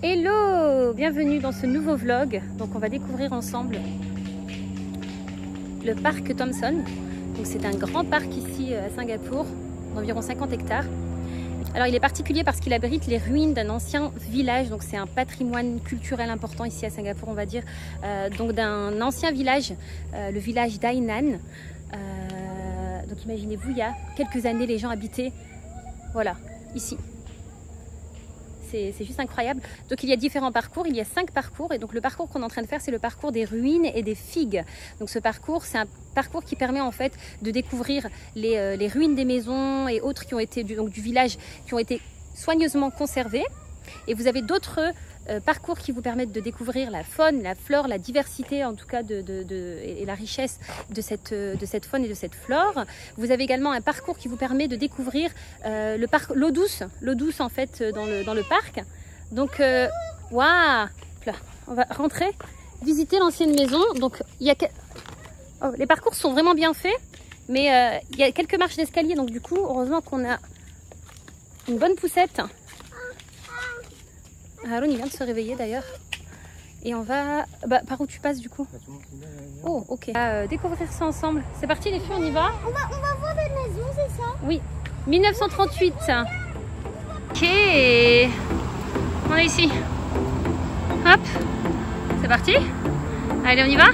Hello Bienvenue dans ce nouveau vlog. Donc on va découvrir ensemble le parc Thompson. C'est un grand parc ici euh, à Singapour, d'environ 50 hectares. Alors il est particulier parce qu'il abrite les ruines d'un ancien village, donc c'est un patrimoine culturel important ici à Singapour on va dire, euh, donc d'un ancien village, euh, le village d'Ainan. Donc imaginez-vous, il y a quelques années les gens habitaient, voilà, ici. C'est juste incroyable. Donc il y a différents parcours, il y a cinq parcours et donc le parcours qu'on est en train de faire c'est le parcours des ruines et des figues. Donc ce parcours c'est un parcours qui permet en fait de découvrir les, euh, ruines des maisons et autres qui ont été du, donc, du village qui ont été soigneusement conservées. Et vous avez d'autres euh, parcours qui vous permettent de découvrir la faune, la flore, la diversité en tout cas et la richesse de cette, euh, de cette faune et de cette flore. Vous avez également un parcours qui vous permet de découvrir euh, l'eau douce, l'eau douce en fait dans le, parc. Donc, waouh, Là, on va rentrer, visiter l'ancienne maison. Donc, oh, les parcours sont vraiment bien faits, mais il y a quelques marches d'escalier. Donc, du coup, heureusement qu'on a une bonne poussette. Haroun, il vient de se réveiller d'ailleurs. Et on va. Bah, par où tu passes du coup Oh, ok. On va euh, découvrir ça ensemble. C'est parti, les filles, on y va On va, on va voir des maisons, c'est ça? Oui, 1938. Ok, on est ici. Hop, c'est parti. Allez, on y va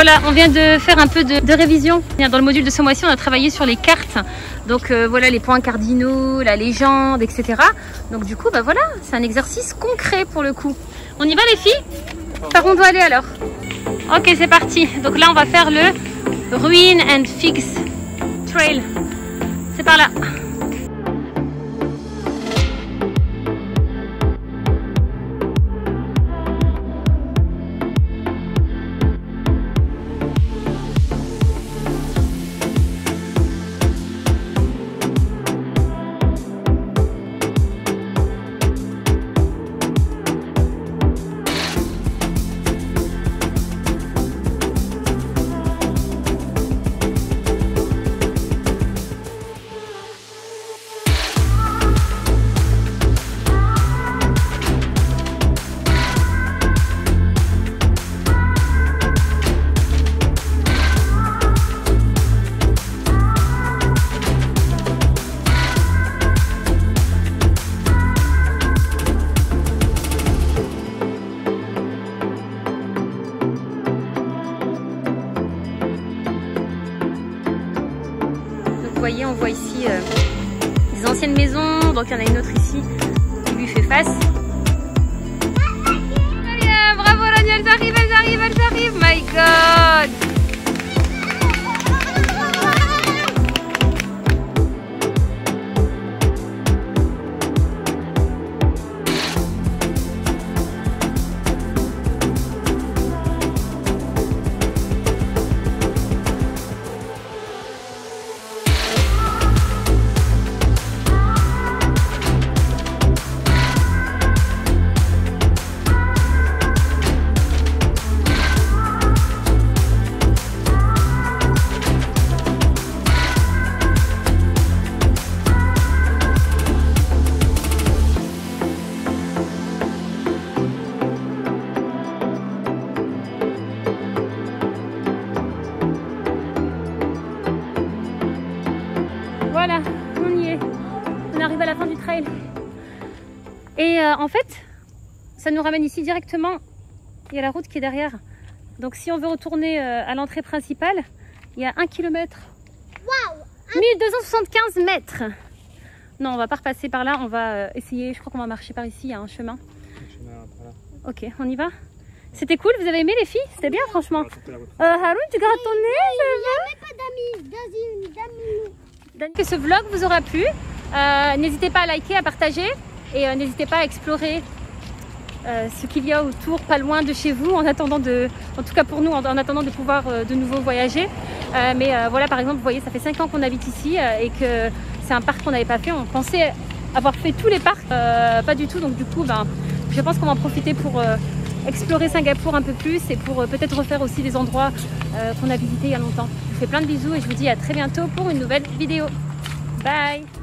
Voilà, on vient de faire un peu de, révision. Dans le module de ce mois-ci, on a travaillé sur les cartes. Donc euh, voilà les points cardinaux, la légende, etc. Donc du coup, bah voilà, c'est un exercice concret pour le coup. On y va les filles? Par où on doit aller alors? Ok, c'est parti. Donc là, on va faire le Ruin and Figs Trail. C'est par là. Voyez, on voit ici euh, des anciennes maisons. Donc il y en a une autre ici arrive à la fin du trail. Et euh, en fait, ça nous ramène ici directement. Il y a la route qui est derrière. Donc si on veut retourner euh, à l'entrée principale, il y a un kilomètre. Waouh 1275 mètres. Non, on va pas repasser par là. On va euh, essayer. Je crois qu'on va marcher par ici. Il y a un chemin. Ok, on y va C'était cool. Vous avez aimé les filles? C'était bien, franchement. Euh, Haroun, tu grattes ton nez ça va? Dami, Dami, Dami. Que ce vlog vous aura plu. Euh, n'hésitez pas à liker, à partager et euh, n'hésitez pas à explorer euh, ce qu'il y a autour, pas loin de chez vous, en attendant de, en tout cas pour nous, en, en attendant de pouvoir de nouveau voyager. Mais voilà, par exemple, vous voyez, ça fait 5 ans qu'on habite ici et que c'est un parc qu'on n'avait pas fait. On pensait avoir fait tous les parcs, pas du tout. Donc du coup, ben, je pense qu'on va en profiter pour explorer Singapour un peu plus et pour peut-être refaire aussi des endroits qu'on a visités il y a longtemps. Je vous fais plein de bisous et je vous dis à très bientôt pour une nouvelle vidéo. Bye